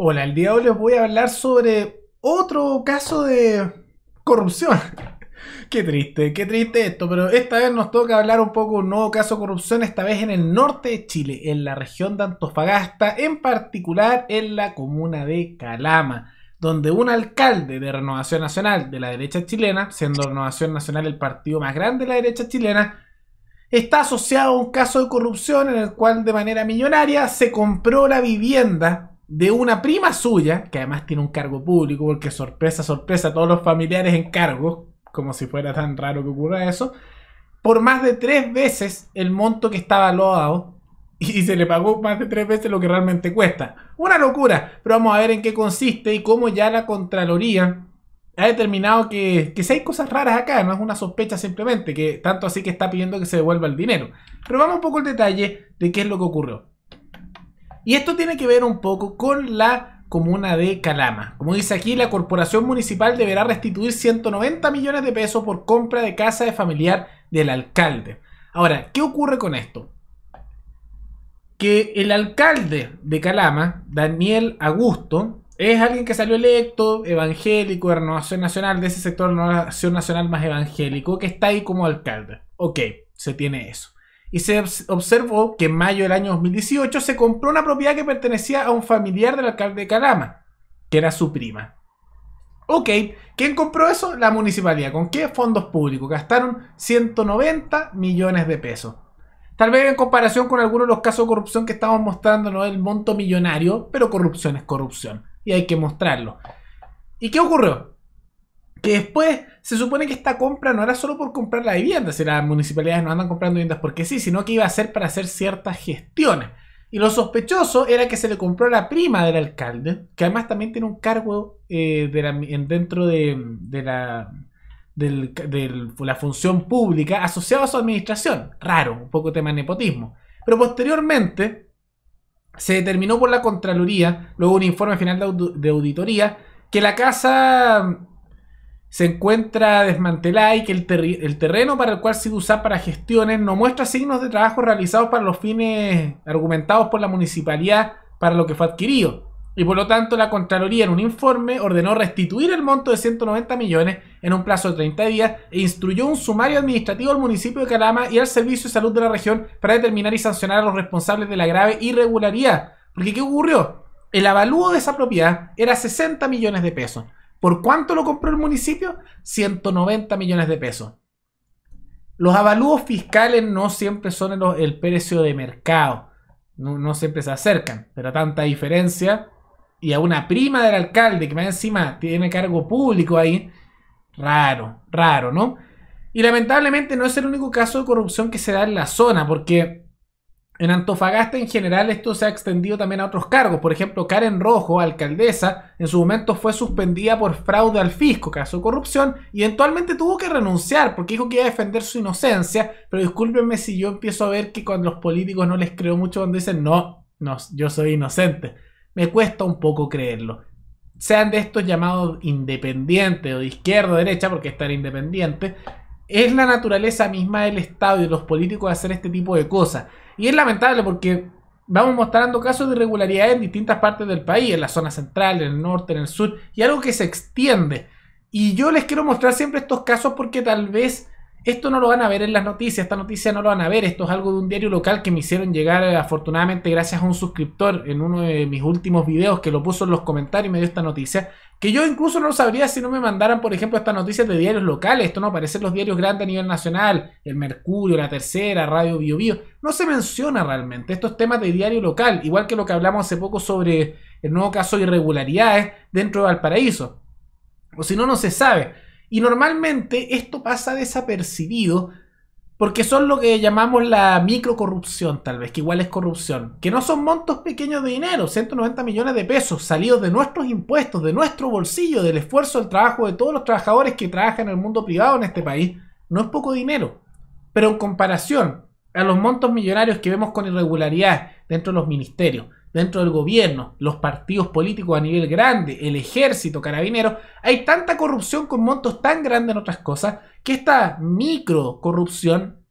Hola, el día de hoy les voy a hablar sobre otro caso de corrupción. qué triste, qué triste esto, pero esta vez nos toca hablar un poco de un nuevo caso de corrupción, esta vez en el norte de Chile, en la región de Antofagasta, en particular en la comuna de Calama, donde un alcalde de Renovación Nacional de la derecha chilena, siendo Renovación Nacional el partido más grande de la derecha chilena, está asociado a un caso de corrupción en el cual de manera millonaria se compró la vivienda de una prima suya, que además tiene un cargo público, porque sorpresa, sorpresa, todos los familiares en cargo, como si fuera tan raro que ocurra eso, por más de tres veces el monto que estaba valuado y se le pagó más de tres veces lo que realmente cuesta. Una locura, pero vamos a ver en qué consiste y cómo ya la Contraloría ha determinado que, que si hay cosas raras acá, no es una sospecha simplemente, que tanto así que está pidiendo que se devuelva el dinero. Pero vamos un poco al detalle de qué es lo que ocurrió. Y esto tiene que ver un poco con la comuna de Calama. Como dice aquí, la corporación municipal deberá restituir 190 millones de pesos por compra de casa de familiar del alcalde. Ahora, ¿qué ocurre con esto? Que el alcalde de Calama, Daniel Augusto, es alguien que salió electo, evangélico, de Renovación Nacional, de ese sector de Renovación Nacional más evangélico, que está ahí como alcalde. Ok, se tiene eso y se observó que en mayo del año 2018 se compró una propiedad que pertenecía a un familiar del alcalde de Calama, que era su prima. Ok, ¿quién compró eso? La municipalidad. ¿Con qué fondos públicos? Gastaron 190 millones de pesos. Tal vez en comparación con algunos de los casos de corrupción que estamos mostrando, no el monto millonario, pero corrupción es corrupción. Y hay que mostrarlo. ¿Y qué ocurrió? Que después se supone que esta compra no era solo por comprar la vivienda, si las municipalidades no andan comprando viviendas porque sí, sino que iba a ser para hacer ciertas gestiones. Y lo sospechoso era que se le compró la prima del alcalde, que además también tiene un cargo eh, dentro de, la, la función pública asociado a su administración. Raro, un poco tema de nepotismo. Pero posteriormente se determinó por la Contraloría, luego un informe final de auditoría, que la casa se encuentra desmantelada y que el, terreno para el cual se usa para gestiones no muestra signos de trabajo realizados para los fines argumentados por la municipalidad para lo que fue adquirido. Y por lo tanto la Contraloría en un informe ordenó restituir el monto de 190 millones en un plazo de 30 días e instruyó un sumario administrativo al municipio de Calama y al Servicio de Salud de la región para determinar y sancionar a los responsables de la grave irregularidad. Porque ¿qué ocurrió? El avalúo de esa propiedad era 60 millones de pesos. ¿Por cuánto lo compró el municipio? 190 millones de pesos. Los avalúos fiscales no siempre son el, precio de mercado. No, siempre se acercan. Pero tanta diferencia. Y a una prima del alcalde que más encima tiene cargo público ahí. Raro, raro, ¿no? Y lamentablemente no es el único caso de corrupción que se da en la zona. Porque en Antofagasta en general esto se ha extendido también a otros cargos. Por ejemplo, Karen Rojo, alcaldesa, en su momento fue suspendida por fraude al fisco, caso de corrupción, y eventualmente tuvo que renunciar porque dijo que iba a defender su inocencia. Pero discúlpenme si yo empiezo a ver que cuando los políticos no les creo mucho cuando dicen no, no, yo soy inocente. Me cuesta un poco creerlo. Sean de estos llamados independientes o de izquierda o derecha, porque estar independiente, es la naturaleza misma del Estado y de los políticos hacer este tipo de cosas. Y es lamentable porque vamos mostrando casos de irregularidades en distintas partes del país, en la zona central, en el norte, en el sur, y algo que se extiende. Y yo les quiero mostrar siempre estos casos porque tal vez esto no lo van a ver en las noticias, esta noticia no lo van a ver, esto es algo de un diario local que me hicieron llegar eh, afortunadamente gracias a un suscriptor en uno de mis últimos videos que lo puso en los comentarios y me dio esta noticia, que yo incluso no lo sabría si no me mandaran, por ejemplo, estas noticias de diarios locales, esto no aparece en los diarios grandes a nivel nacional, el Mercurio, la Tercera, Radio Bio Bio, no se menciona realmente estos temas de diario local, igual que lo que hablamos hace poco sobre el nuevo caso de irregularidades dentro de Valparaíso, o si no, no se sabe. Y normalmente esto pasa desapercibido porque son lo que llamamos la microcorrupción, tal vez, que igual es corrupción, que no son montos pequeños de dinero, 190 millones de pesos salidos de nuestros impuestos, de nuestro bolsillo, del esfuerzo, del trabajo de todos los trabajadores que trabajan en el mundo privado en este país, no es poco dinero. Pero en comparación a los montos millonarios que vemos con irregularidad dentro de los ministerios, dentro del gobierno, los partidos políticos a nivel grande, el ejército, carabineros, hay tanta corrupción con montos tan grandes en otras cosas que esta micro corrupción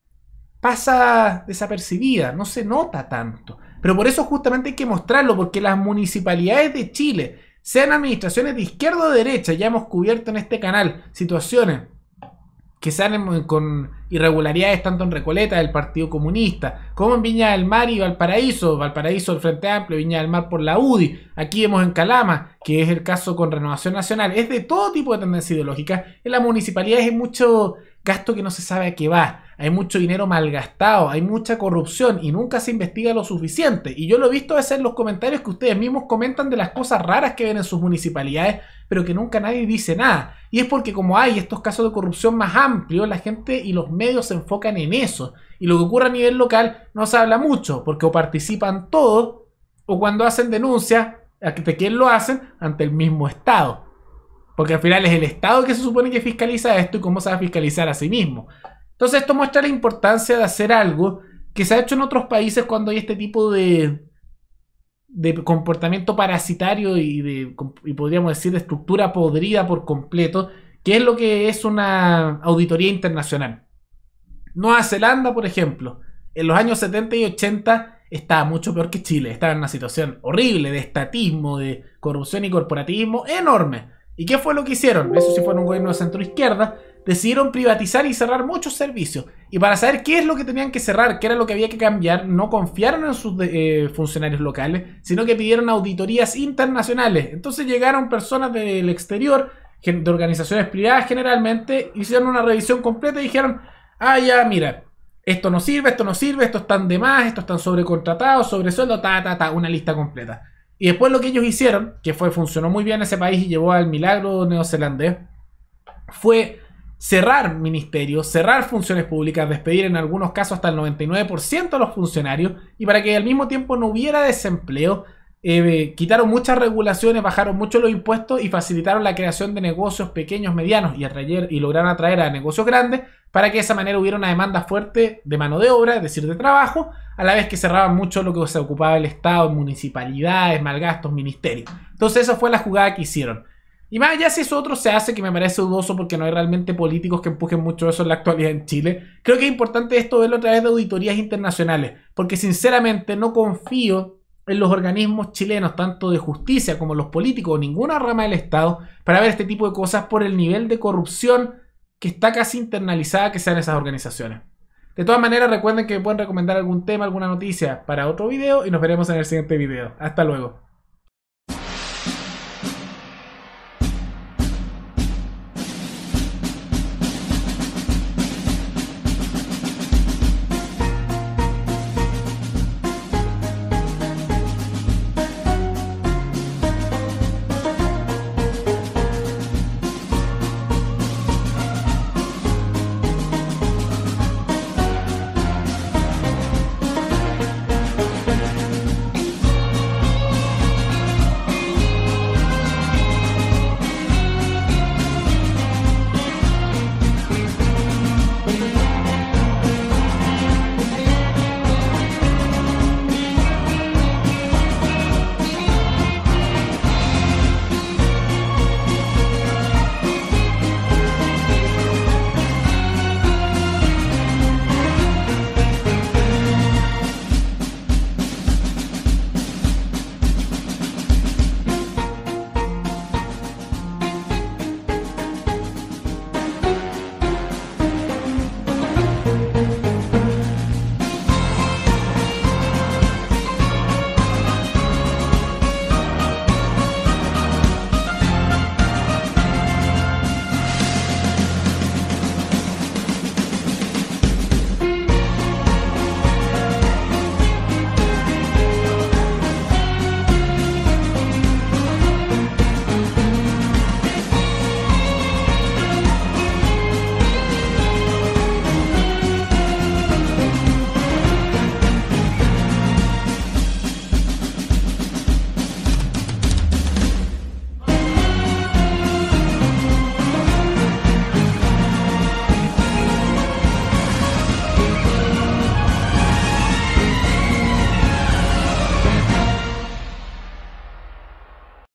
pasa desapercibida, no se nota tanto. Pero por eso justamente hay que mostrarlo, porque las municipalidades de Chile, sean administraciones de izquierda o de derecha, ya hemos cubierto en este canal situaciones que salen con irregularidades tanto en Recoleta del Partido Comunista, como en Viña del Mar y Valparaíso, Valparaíso del Frente Amplio, Viña del Mar por la UDI, aquí vemos en Calama, que es el caso con Renovación Nacional, es de todo tipo de tendencia ideológica, en las municipalidades hay mucho gasto que no se sabe a qué va, hay mucho dinero malgastado, hay mucha corrupción y nunca se investiga lo suficiente. Y yo lo he visto a veces en los comentarios que ustedes mismos comentan de las cosas raras que ven en sus municipalidades, pero que nunca nadie dice nada. Y es porque como hay estos casos de corrupción más amplios, la gente y los medios se enfocan en eso. Y lo que ocurre a nivel local no se habla mucho, porque o participan todos, o cuando hacen denuncias, ¿de quién lo hacen? Ante el mismo Estado. Porque al final es el Estado que se supone que fiscaliza esto y cómo se va a fiscalizar a sí mismo. Entonces esto muestra la importancia de hacer algo que se ha hecho en otros países cuando hay este tipo de, de comportamiento parasitario y, de, y podríamos decir de estructura podrida por completo, que es lo que es una auditoría internacional. Nueva Zelanda, por ejemplo, en los años 70 y 80 estaba mucho peor que Chile, estaba en una situación horrible de estatismo, de corrupción y corporativismo enorme. ¿Y qué fue lo que hicieron? Eso sí fue un gobierno de centro izquierda, decidieron privatizar y cerrar muchos servicios. Y para saber qué es lo que tenían que cerrar, qué era lo que había que cambiar, no confiaron en sus eh, funcionarios locales, sino que pidieron auditorías internacionales. Entonces llegaron personas del exterior, de organizaciones privadas generalmente, hicieron una revisión completa y dijeron, ah, ya, mira, esto no sirve, esto no sirve, esto están de más, esto están sobrecontratados, sobresueldo, ta, ta, ta, una lista completa. Y después lo que ellos hicieron, que fue, funcionó muy bien en ese país y llevó al milagro neozelandés, fue cerrar ministerios, cerrar funciones públicas, despedir en algunos casos hasta el 99% de los funcionarios y para que al mismo tiempo no hubiera desempleo, eh, quitaron muchas regulaciones, bajaron mucho los impuestos y facilitaron la creación de negocios pequeños, medianos y, y lograron atraer a negocios grandes para que de esa manera hubiera una demanda fuerte de mano de obra, es decir, de trabajo, a la vez que cerraban mucho lo que se ocupaba el Estado, municipalidades, malgastos, ministerios. Entonces esa fue la jugada que hicieron. Y más allá si eso otro se hace, que me parece dudoso porque no hay realmente políticos que empujen mucho eso en la actualidad en Chile, creo que es importante esto verlo a través de auditorías internacionales, porque sinceramente no confío en los organismos chilenos, tanto de justicia como los políticos o ninguna rama del Estado, para ver este tipo de cosas por el nivel de corrupción que está casi internalizada que sean esas organizaciones. De todas maneras, recuerden que me pueden recomendar algún tema, alguna noticia para otro video y nos veremos en el siguiente video. Hasta luego.